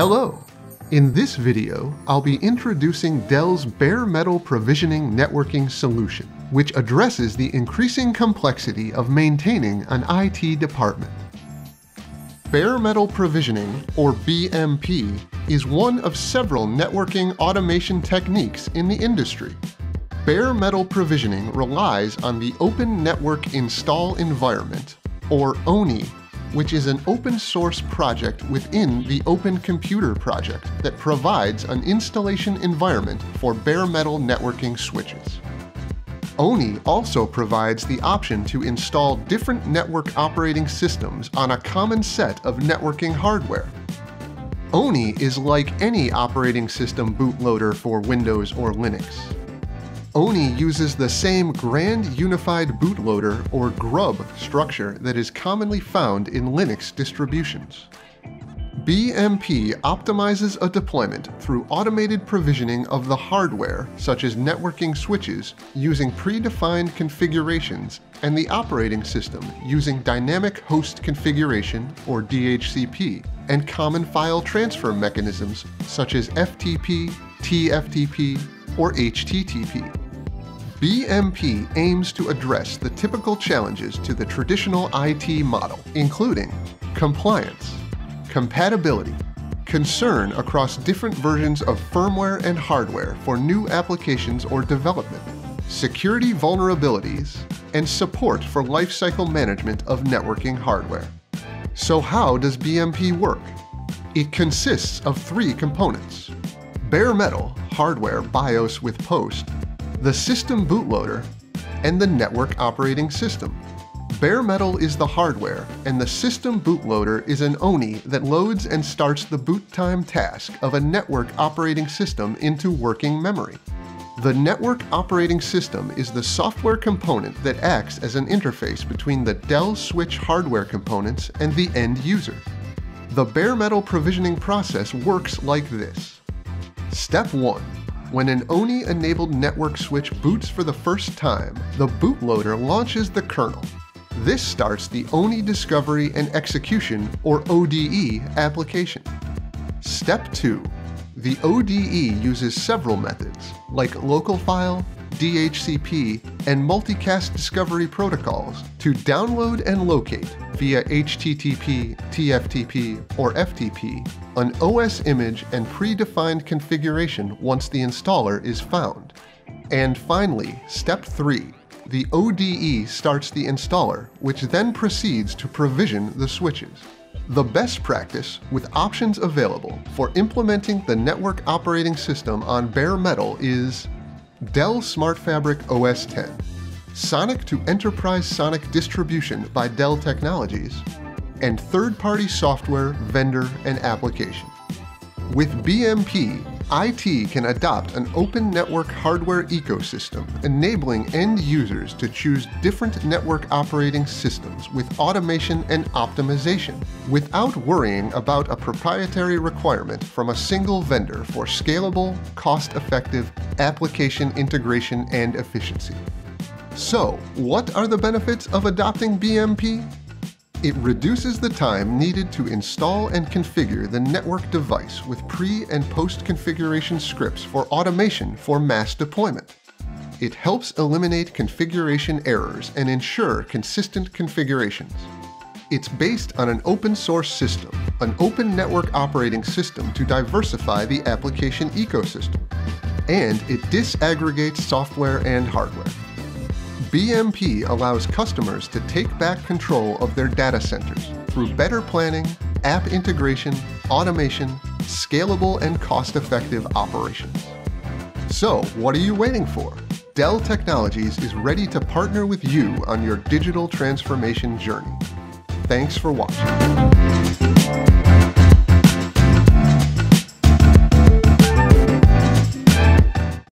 Hello! In this video, I'll be introducing Dell's bare metal provisioning networking solution, which addresses the increasing complexity of maintaining an IT department. Bare metal provisioning, or BMP, is one of several networking automation techniques in the industry. Bare metal provisioning relies on the Open Network Install Environment, or ONIE which is an open source project within the Open Computer project that provides an installation environment for bare metal networking switches. ONIE also provides the option to install different network operating systems on a common set of networking hardware. ONIE is like any operating system bootloader for Windows or Linux. ONIE uses the same Grand Unified Bootloader or GRUB structure that is commonly found in Linux distributions. BMP optimizes a deployment through automated provisioning of the hardware, such as networking switches, using predefined configurations, and the operating system using Dynamic Host Configuration, or DHCP, and common file transfer mechanisms such as FTP, TFTP, or HTTP. BMP aims to address the typical challenges to the traditional IT model, including compliance, compatibility, concern across different versions of firmware and hardware for new applications or development, security vulnerabilities, and support for lifecycle management of networking hardware. So how does BMP work? It consists of three components. Bare metal, hardware BIOS with post, the system bootloader, and the network operating system. Bare metal is the hardware, and the system bootloader is an ONIE that loads and starts the boot time task of a network operating system into working memory. The network operating system is the software component that acts as an interface between the Dell switch hardware components and the end user. The bare metal provisioning process works like this. Step 1 when an ONIE-enabled network switch boots for the first time, the bootloader launches the kernel. This starts the ONIE Discovery and Execution, or ODE, application. Step 2. The ODE uses several methods, like local file, DHCP, and multicast discovery protocols to download and locate via HTTP, TFTP, or FTP an OS image and predefined configuration once the installer is found. And finally, step 3. The ODE starts the installer, which then proceeds to provision the switches. The best practice, with options available for implementing the network operating system on bare metal is Dell SmartFabric OS 10, Sonic to Enterprise Sonic Distribution by Dell Technologies, and third-party software, vendor, and application. With BMP, IT can adopt an open network hardware ecosystem, enabling end users to choose different network operating systems with automation and optimization, without worrying about a proprietary requirement from a single vendor for scalable, cost-effective application integration and efficiency. So, what are the benefits of adopting BMP? It reduces the time needed to install and configure the network device with pre- and post-configuration scripts for automation for mass deployment. It helps eliminate configuration errors and ensure consistent configurations. It's based on an open source system, an open network operating system to diversify the application ecosystem. And it disaggregates software and hardware. BMP allows customers to take back control of their data centers through better planning, app integration, automation, scalable and cost-effective operations. So, what are you waiting for? Dell Technologies is ready to partner with you on your digital transformation journey. Thanks for watching.